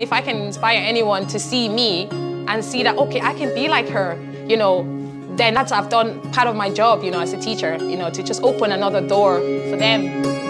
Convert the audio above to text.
If I can inspire anyone to see me and see that, okay, I can be like her, you know, then that's I've done part of my job, you know, as a teacher, you know, to just open another door for them.